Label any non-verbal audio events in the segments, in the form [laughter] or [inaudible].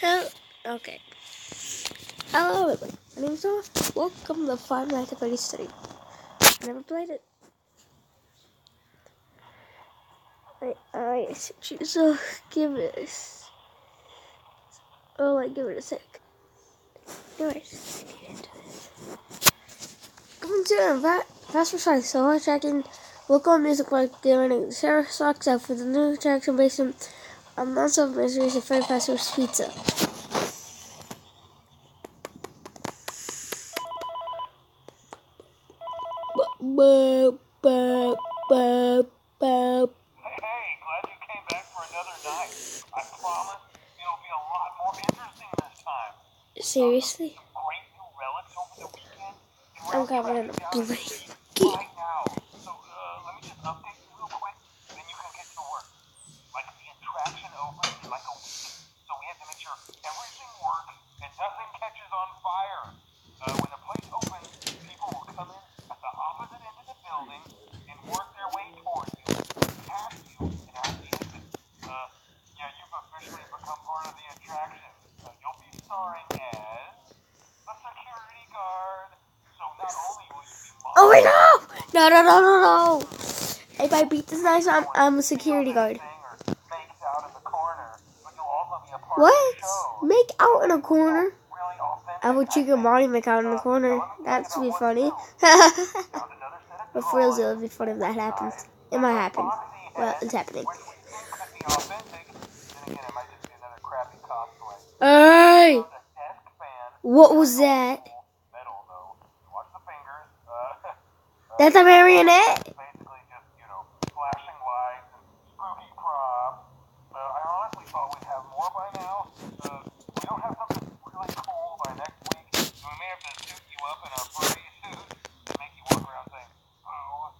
Hell, okay. Hello, everybody. My name's Noah. Welcome to Five Nights at Freddy's 3. I never played it. I, I choose to uh, give this. Oh, I give it a sec. Anyways, get into this. Coming soon, Fast Fast for Sight. So, I'm checking local music like giving Sarah Socks out for the new attraction based on um, Monster of Mysteries and Freddy Pizza. Boop, boop, boop, boop. Hey, glad you came back for another night. I promise it'll be a lot more interesting this time. Seriously? Great new relics over the weekend. I'm in a tracking down blanket. right now. So uh, let me just update you real quick, then you can get to work. Like the attraction opens in like a week, so we have to make sure everything works and nothing catches on fire. Uh, when the place opens, people will come in at the opposite end of the building and work their way towards you, past you, and out the exit. Uh, yeah, you've officially become part of the attraction. Uh, you'll be starring as the security guard. So not only will you be Oh wait, no! No, no, no, no! If I beat this nice, I'm, I'm a security guard. What? Make out in a corner? I would chicken Marty make out in the corner. That's be funny. but [laughs] for real, it would be funny if that happens. It might happen. Well, it's happening. Hey! What was that? That's a marionette? Basically just, you know, flashing lights [laughs] and spooky props. Uh, I honestly thought we'd have more by now. Uh, we don't have something really cool by next week. We may have to suit you up in a Freddy suit to make you walk around saying, oh.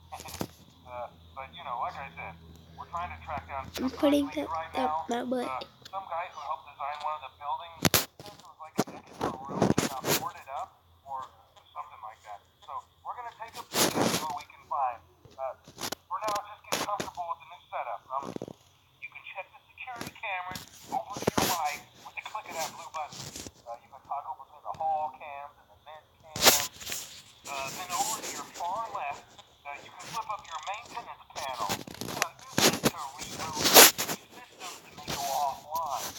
uh, but, you know, like I said, we're trying to track down I'm some putting leads that right up now. my butt. Uh, some guy who helped design one of the buildings says it was like an extra room that got boarded up or something like that. So we're gonna take a peek and see what we can find. Uh, for now, just get comfortable with the new setup. Um, you can check the security cameras over to your right with the click of that blue button. Uh, you can toggle between the hall cams and the vent cams. Uh, then over to your far left, uh, you can flip up your maintenance panel. Uh, use it to reboot the system that may go offline.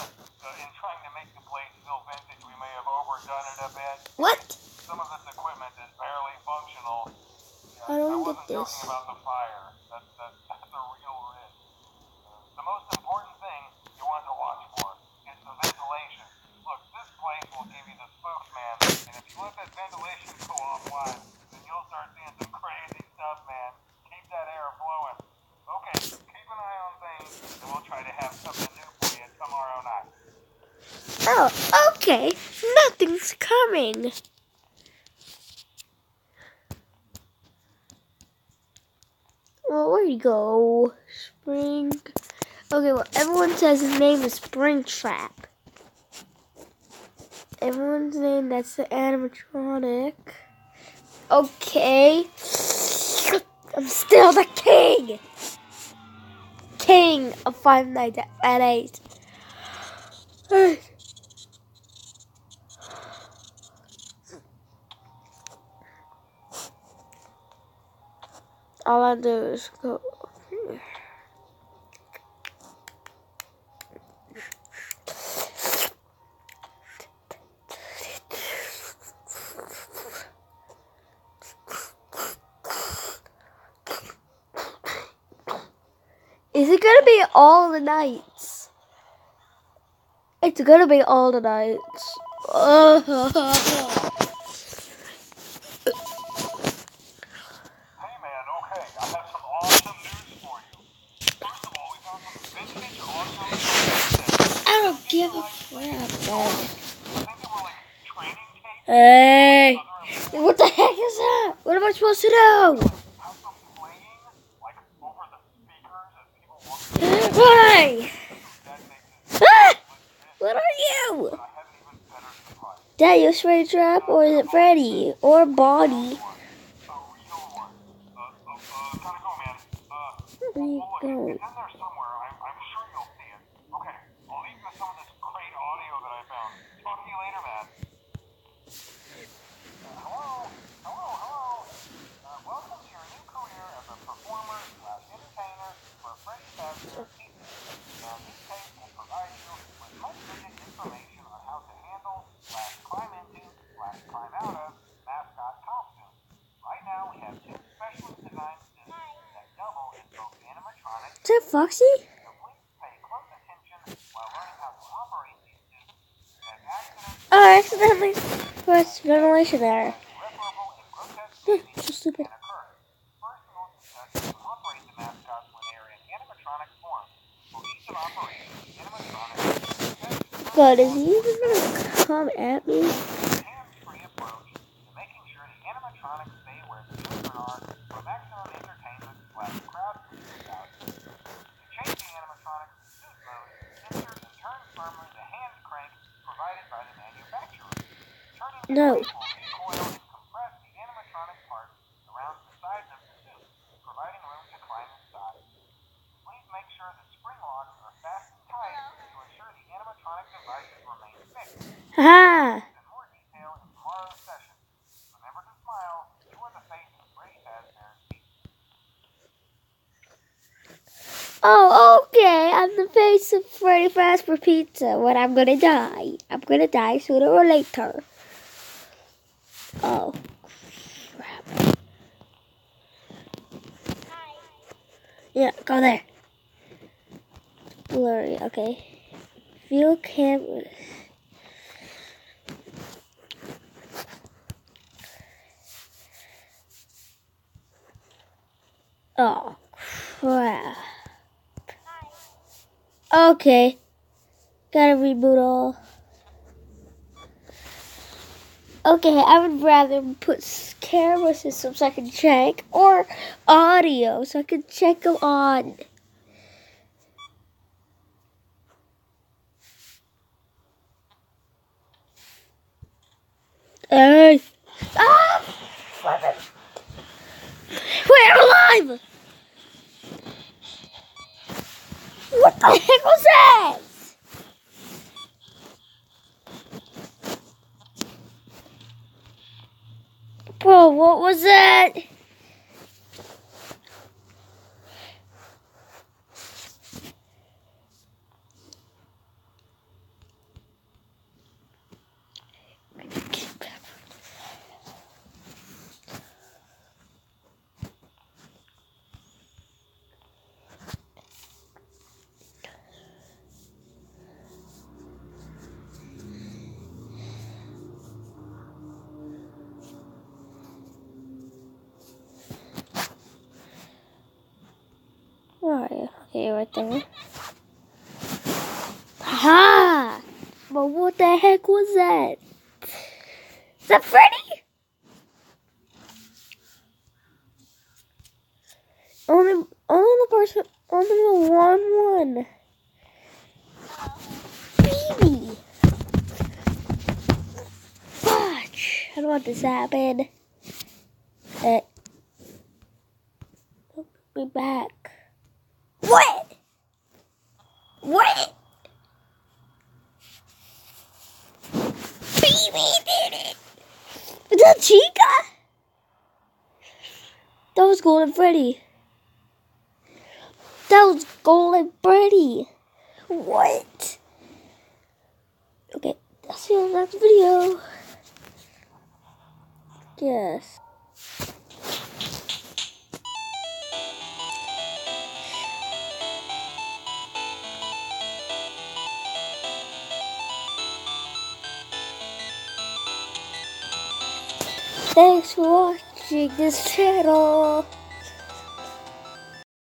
uh, in trying to make the place feel vintage, we may have overdone it a bit. What? Some of this equipment is barely functional. Yeah, I don't I get wasn't this. joking about the fire. That, that, that's a real risk. The most important thing you want to watch for is the ventilation. Look, this place will give you the spooks, man. And if you let that ventilation go offline, then you'll start seeing some crazy stuff, man. Keep that air flowing. Okay, keep an eye on things, and we'll try to have something new for you tomorrow night. Oh, okay. Nothing's coming. Well, where you go? Spring. Okay, well, everyone says his name is Springtrap. Everyone's name, that's the animatronic. Okay. I'm still the king! King of Five Nights at Eight. All I do is go. Is it gonna be all the nights? It's gonna be all the nights. [laughs] Hey man, okay, I have some awesome news for you. First of all, we found some vintage awesome don't give a crap, man. I think they were like training tapes. Hey, what the heck is that? What am I supposed to do? have them playing like over the speakers as people walk through Why? that makes it Ah! What are you? I have an even better surprise. Dad, you straight trap or is it Freddy or Bonnie? A real one. Uh, uh, uh, gotta go, man. Uh, Where you well, look, going? it's in there somewhere. I'm, I'm sure you'll see it. Okay, I'll leave you with some of this great audio Foxy? Pay close attention while learning how to operate these suits, as accidents, Oh, I accidentally pressed ventilation error. irreparable and grotesque Hmm, injuries so stupid. can occur. First, we'll discuss how to operate the mascots when they are Oh, animatronic form. For ease of operation, animatronics God, is he even gonna come at me? Brady ah. Fazbear's Oh, okay. I'm the face of Freddy Fazbear Pizza when I'm gonna die. I'm gonna die sooner or later. Oh, crap. Yeah, go there. Blurry, okay. View cameras. Oh, crap. Okay. Gotta reboot all. Okay, I would rather put camera systems so I can check or audio so I can check them on. Hey! Ah! We're alive! What the heck was that? Bro, what was that? Where Okay. Ha! But what the heck was that? Is that Freddy? Only, only the person, only the one one. Baby. Fudge. I don't want this to happen. Uh, be back. What? What? Baby did it. That Chica? That was Golden Freddy. That was Golden Freddy. What? Okay, I'll see you in the next video. Yes. Watching this channel.